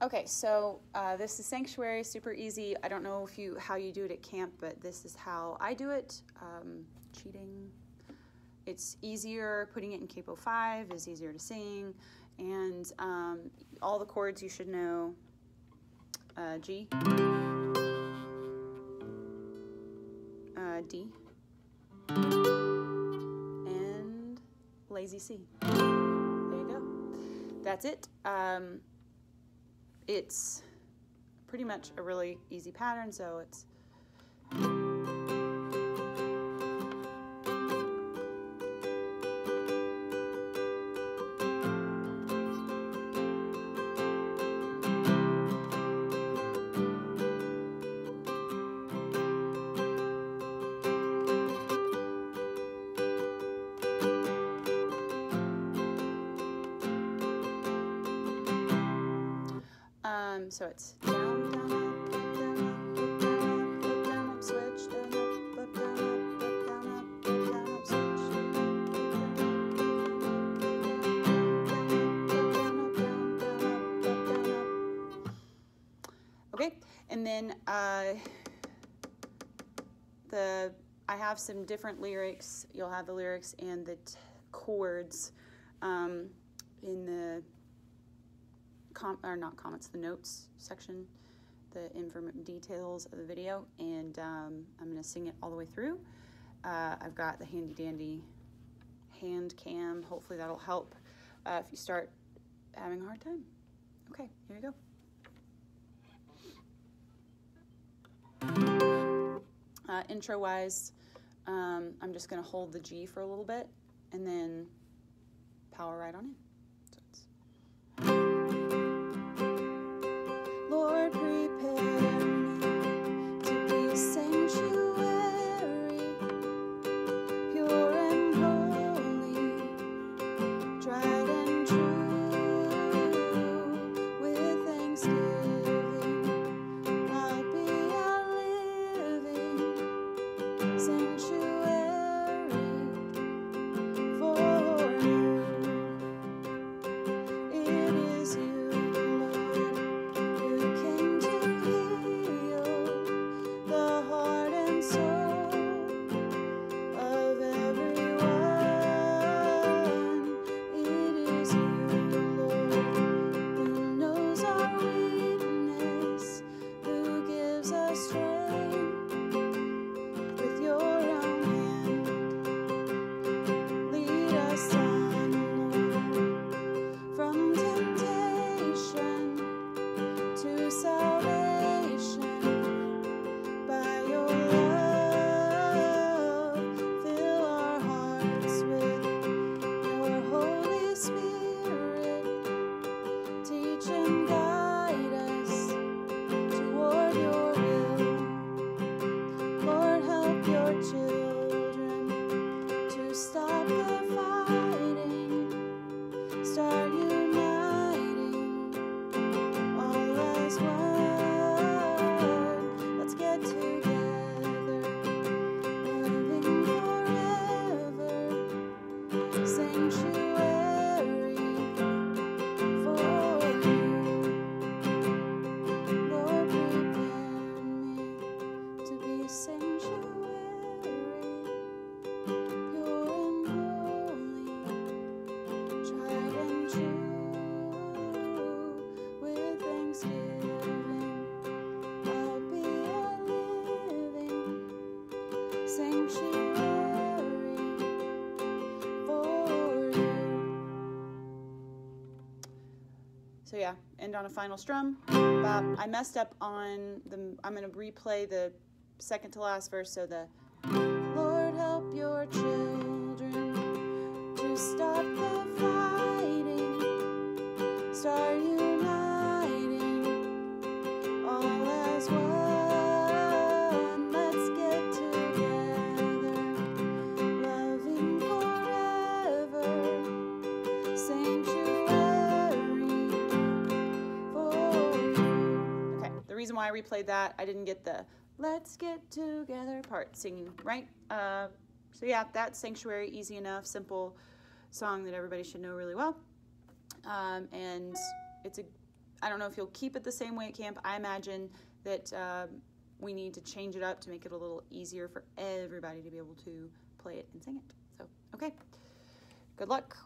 Okay, so uh, this is Sanctuary, super easy. I don't know if you how you do it at camp, but this is how I do it. Um, cheating. It's easier. Putting it in capo five is easier to sing, and um, all the chords you should know. Uh, G, uh, D, and lazy C. There you go. That's it. Um, it's pretty much a really easy pattern, so it's Um, so it's down, down, up, up, down, up, down, up, down, up, switch, down, up, up, down, up, up, down, up, down, up, switch. Okay, and then uh, the I have some different lyrics. You'll have the lyrics and the chords um, com- or not comments, the notes section, the inform- details of the video, and um, I'm gonna sing it all the way through. Uh, I've got the handy dandy hand cam. Hopefully that'll help uh, if you start having a hard time. Okay, here we go. Uh, intro wise, um, I'm just gonna hold the G for a little bit and then power right on in. Guide us toward your will. Lord, help your children to stop the fighting. Start uniting all as one. Let's get together, So yeah, end on a final strum. I messed up on the. I'm gonna replay the second to last verse. So the I replayed that, I didn't get the let's get together part singing, right? Uh, so yeah, that's Sanctuary, easy enough, simple song that everybody should know really well. Um, and it's a I don't know if you'll keep it the same way at camp. I imagine that um, we need to change it up to make it a little easier for everybody to be able to play it and sing it. So, okay. Good luck.